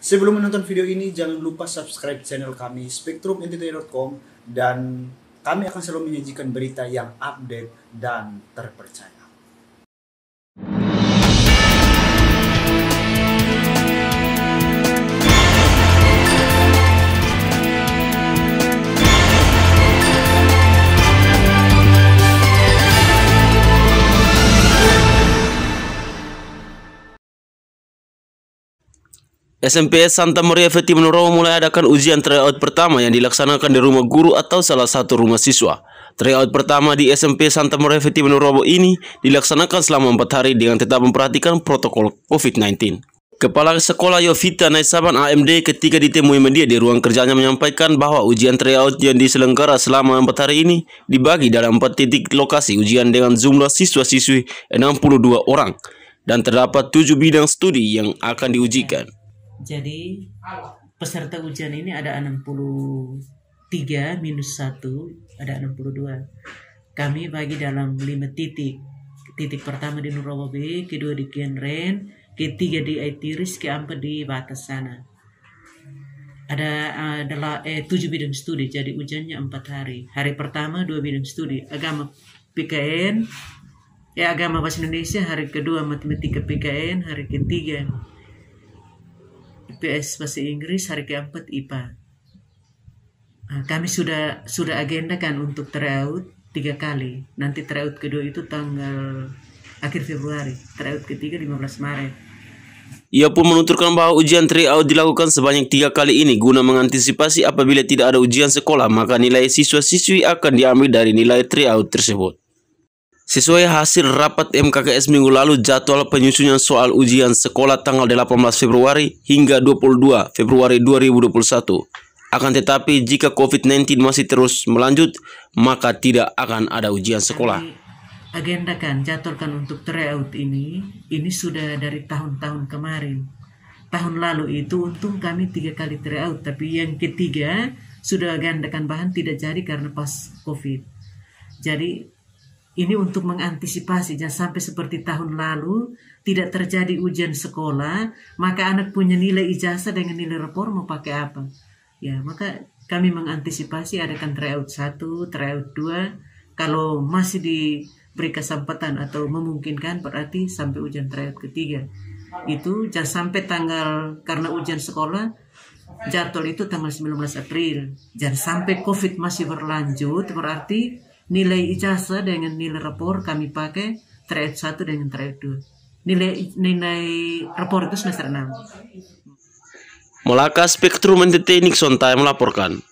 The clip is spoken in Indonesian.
Sebelum menonton video ini, jangan lupa subscribe channel kami spektrumentertainment.com dan kami akan selalu menyajikan berita yang update dan terpercaya. SMPS Santa Maria Menorowo mulai adakan ujian tryout pertama yang dilaksanakan di rumah guru atau salah satu rumah siswa. Tryout pertama di SMP Santa Maria Menorowo ini dilaksanakan selama empat hari dengan tetap memperhatikan protokol COVID-19. Kepala Sekolah Yovita Naisaban AMD ketika ditemui media di ruang kerjanya menyampaikan bahwa ujian tryout yang diselenggara selama empat hari ini dibagi dalam empat titik lokasi ujian dengan jumlah siswa-siswi 62 orang dan terdapat tujuh bidang studi yang akan diujikan. Jadi peserta ujian ini ada 63 minus 1 ada 62. Kami bagi dalam 5 titik. Titik pertama di Nurawa B, kedua di Kianren, ketiga di Aitiris, keempat di batas sana. Ada adalah eh, tujuh bidang studi, jadi ujiannya empat hari. Hari pertama dua bidang studi, agama PKN, ya agama bahasa Indonesia. Hari kedua matematika PKN, hari ketiga IPS bahasa Inggris hari keempat IPA. Nah, kami sudah sudah agendakan untuk tryout tiga kali. Nanti tryout kedua itu tanggal akhir Februari, tryout ketiga 15 Maret. Ia pun menuturkan bahwa ujian tryout dilakukan sebanyak tiga kali ini guna mengantisipasi apabila tidak ada ujian sekolah maka nilai siswa-siswi akan diambil dari nilai tryout tersebut. Sesuai hasil rapat MKKS minggu lalu, jadwal penyusunan soal ujian sekolah tanggal 18 Februari hingga 22 Februari 2021. Akan tetapi, jika COVID-19 masih terus melanjut, maka tidak akan ada ujian sekolah. Agenda kan jadwalkan untuk tryout ini, ini sudah dari tahun-tahun kemarin. Tahun lalu itu untung kami tiga kali tryout, tapi yang ketiga sudah agendakan bahan tidak jadi karena pas COVID. Jadi ini untuk mengantisipasi jangan sampai seperti tahun lalu tidak terjadi ujian sekolah, maka anak punya nilai ijazah dengan nilai rapor mau pakai apa? Ya, maka kami mengantisipasi adakan tryout satu, tryout dua. Kalau masih diberi kesempatan atau memungkinkan berarti sampai ujian tryout ketiga. Itu jangan sampai tanggal karena ujian sekolah jadwal itu tanggal 19 April. Jangan sampai COVID masih berlanjut berarti nilai ijazah dengan nilai rapor kami pakai trade 1 dengan trade 2 nilai nilai rapor itu semester 6 Melaka Spektrum Entertaining Sontai melaporkan